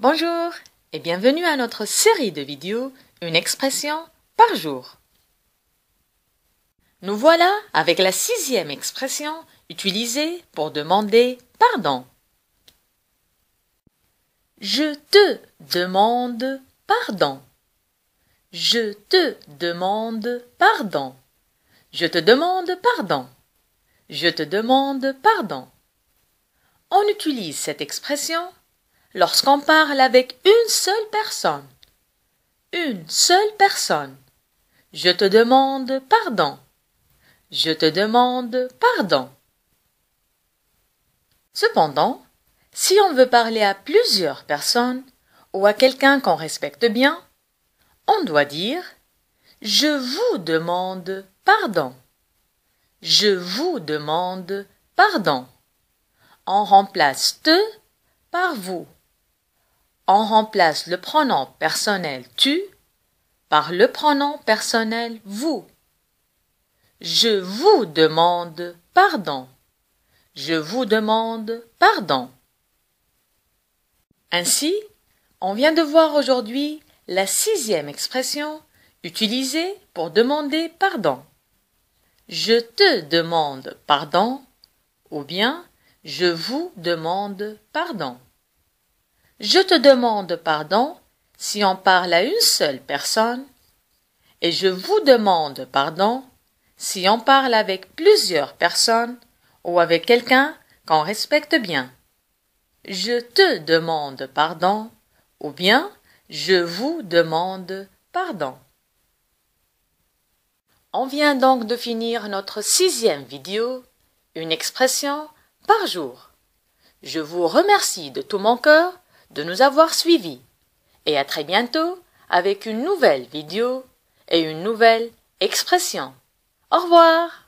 Bonjour et bienvenue à notre série de vidéos Une expression par jour. Nous voilà avec la sixième expression utilisée pour demander pardon. Je te demande pardon. Je te demande pardon. Je te demande pardon. Je te demande pardon. On utilise cette expression lorsqu'on parle avec une seule personne. Une seule personne. Je te demande pardon. Je te demande pardon. Cependant, si on veut parler à plusieurs personnes ou à quelqu'un qu'on respecte bien, on doit dire Je vous demande pardon. Je vous demande pardon. On remplace te par vous. On remplace le pronom personnel tu par le pronom personnel vous. Je vous demande pardon. Je vous demande pardon. Ainsi, on vient de voir aujourd'hui la sixième expression utilisée pour demander pardon. Je te demande pardon ou bien je vous demande pardon. Je te demande pardon si on parle à une seule personne et je vous demande pardon si on parle avec plusieurs personnes ou avec quelqu'un qu'on respecte bien. Je te demande pardon ou bien je vous demande pardon. On vient donc de finir notre sixième vidéo, une expression par jour. Je vous remercie de tout mon cœur de nous avoir suivis et à très bientôt avec une nouvelle vidéo et une nouvelle expression. Au revoir